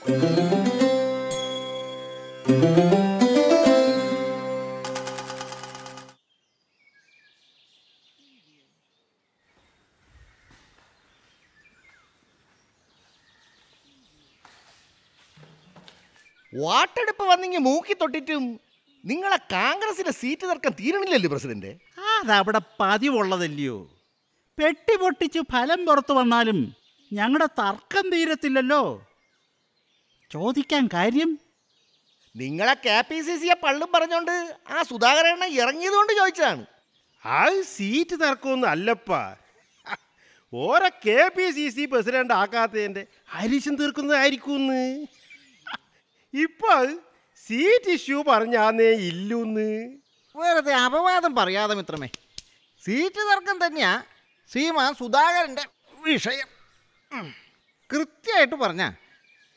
വാട്ടെടുപ്പ് വന്നെങ്കിൽ മൂക്കി തൊട്ടിട്ടും നിങ്ങളെ കോൺഗ്രസിന്റെ സീറ്റ് തർക്കം തീരണില്ലല്ലോ പ്രസിഡന്റ്. അതവിടെ പതിവുള്ളതല്ലയോ? പെട്ടി പൊട്ടിച്ച് ഫലം പുറത്തു വന്നാലും ഞങ്ങളുടെ തർക്കം തീരത്തില്ലല്ലോ? ചോദിക്കാൻ കാര്യം? നിങ്ങളെ കെ പി സി സിയെ പള്ളും പറഞ്ഞോണ്ട് ആ സുധാകരണ്ണ ഇറങ്ങിയതുകൊണ്ട് ചോദിച്ചതാണ്. ആ സീറ്റ് തർക്കമൊന്നും അല്ലപ്പാ. ഓരോ K P C C president ആക്കാത്തതിന്റെ അരിശം തീർക്കുന്നതായിരിക്കുമെന്ന് ഇപ്പൊ സീറ്റ് ഇഷ്യൂ പറഞ്ഞാന്നേ ഇല്ലൂന്ന്. വെറുതെ അപവാദം പറയാതെ മിത്രമേ. സീറ്റ് തർക്കം തന്നെയാ ശ്രീമാൻ സുധാകരന്റെ വിഷയം. കൃത്യമായിട്ട് പറഞ്ഞ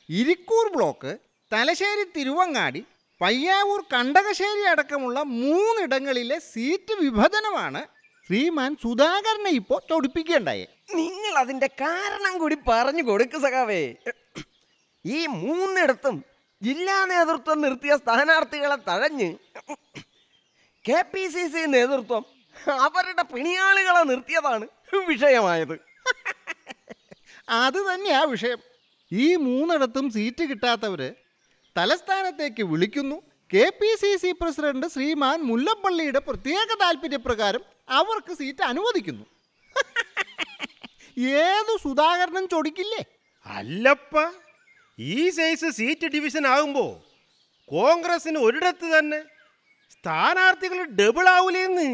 ഇരിക്കൂർ ബ്ലോക്ക് തലശ്ശേരി തിരുവങ്ങാടി പയ്യാവൂർ കണ്ടകശ്ശേരി അടക്കമുള്ള മൂന്നിടങ്ങളിലെ സീറ്റ് വിഭജനമാണ് ശ്രീമാൻ സുധാകരനെ ഇപ്പോൾ ചൊടിപ്പിക്കേണ്ടായേ. നിങ്ങൾ അതിന്റെ കാരണം കൂടി പറഞ്ഞു കൊടുക്ക് സഖാവേ. ഈ മൂന്നിടത്തും ജില്ലാ നേതൃത്വം നിർത്തിയ സ്ഥാനാർത്ഥികളെ തഴഞ്ഞ് കെ പി സി സി നേതൃത്വം അവരുടെ പിണിയാളുകളെ നിർത്തിയതാണ് വിഷയമായത്. അത് തന്നെയാ വിഷയം. ഈ മൂന്നിടത്തും സീറ്റ് കിട്ടാത്തവര് തലസ്ഥാനത്തേക്ക് വിളിക്കുന്നു. K P C C president Shriman മുല്ലപ്പള്ളിയുടെ പ്രത്യേക താല്പര്യപ്രകാരം അവർക്ക് സീറ്റ് അനുവദിക്കുന്നു. ഏതു സുധാകരനും ചൊടിക്കില്ലേ? അല്ലപ്പ ഈ സൈസ് സീറ്റ് ഡിവിഷൻ ആകുമ്പോ കോൺഗ്രസിന് ഒരിടത്ത് തന്നെ സ്ഥാനാർത്ഥികൾ ഡബിൾ ആവൂലേന്ന്.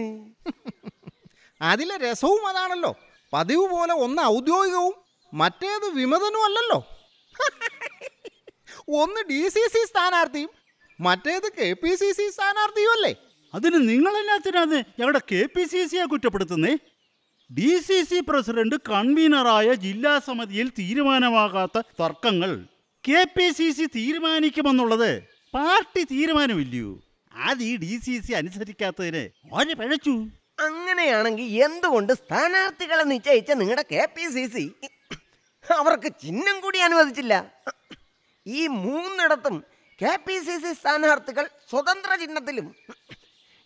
അതിലെ രസവും അതാണല്ലോ. പതിവ് പോലെ ഒന്ന് ഔദ്യോഗികവും മറ്റേത് വിമതനും അല്ലല്ലോ ഒന്ന് ഡി സി സി സ്ഥാനാർത്ഥിയും മറ്റേത് കെ പി സി സി സ്ഥാനാർത്ഥിയും അല്ലേ? അതിന് നിങ്ങളെല്ലാത്തിനാണ് ഞങ്ങളുടെ കെ പി സി സിയെ കുറ്റപ്പെടുത്തുന്നേ? ഡി സി സി പ്രസിഡന്റ് കൺവീനറായ ജില്ലാ സമിതിയിൽ തീരുമാനമാകാത്ത തർക്കങ്ങൾ. കെ പി സി സി തീരുമാനിക്കുമെന്നുള്ളത് പാർട്ടി തീരുമാനമില്ലയോ? അത് ഈ ഡി സി സി അനുസരിക്കാത്തതിന് ഓരോ പിഴച്ചു? അങ്ങനെയാണെങ്കിൽ എന്തുകൊണ്ട് സ്ഥാനാർത്ഥികളെ നിശ്ചയിച്ച നിങ്ങളുടെ കെ പി സി സി അവർക്ക് ചിഹ്നം കൂടി അനുവദിച്ചില്ല. ഈ മൂന്നിടത്തും കെ പി സി സി സ്ഥാനാർത്ഥികൾ സ്വതന്ത്ര ചിഹ്നത്തിലും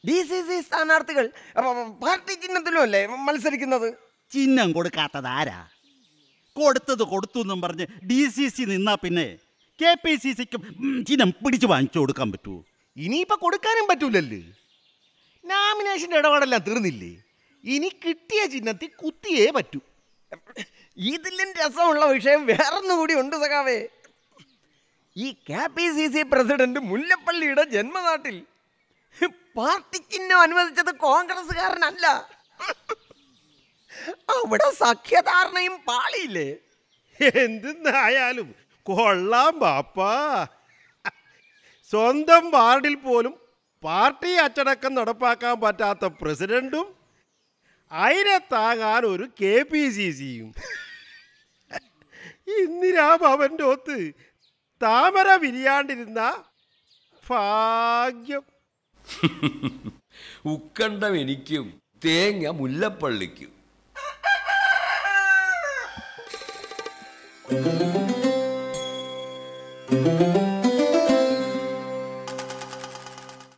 ഡി സി സി സ്ഥാനാർത്ഥികൾ പാർട്ടി ചിഹ്നത്തിലും അല്ലേ മത്സരിക്കുന്നത്? ചിഹ്നം കൊടുക്കാത്തത് ആരാ? കൊടുത്തത് കൊടുത്തു എന്നും പറഞ്ഞ് ഡി സി സി നിന്നാ പിന്നെ കെ പി സി സിക്കും ചിഹ്നം പിടിച്ചു വാങ്ങിച്ചു കൊടുക്കാൻ പറ്റുമോ ഇനിയിപ്പോൾ കൊടുക്കാനും പറ്റൂലല്ലേ? നാമിനേഷന്റെ ഇടപാടെല്ലാം തീർന്നില്ലേ? ഇനി കിട്ടിയ ചിഹ്നത്തിൽ കുത്തിയേ പറ്റൂ. ഇതിലും രസമുള്ള വിഷയം വേറൊന്നും കൂടി ഉണ്ട് സഖാവേ. ഈ K P C C president മുല്ലപ്പള്ളിയുടെ ജന്മനാട്ടിൽ പാർട്ടി ചിഹ്നം അനുവദിച്ചത് കോൺഗ്രസ്സുകാരനല്ല. അവിടെ സഖ്യധാരണയും പാളിയില്ലേ? എന്തിന്നായാലും കൊള്ളാം ബാപ്പാ. സ്വന്തം വാർഡിൽ പോലും പാർട്ടി അച്ചടക്കം നടപ്പാക്കാൻ പറ്റാത്ത പ്രസിഡന്റും അതിനെ താങ്ങാൻ ഒരു കെ പി സി സിയും ഇന്ദിരാ ഭവന്റെ ഒത്ത് താമര വിരിയാണ്ടിരുന്ന ഭാഗ്യം. ഉക്കണ്ടം എനിക്കും തേങ്ങ മുല്ലപ്പള്ളിക്കും.